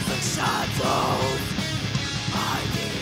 perfect shadows. I need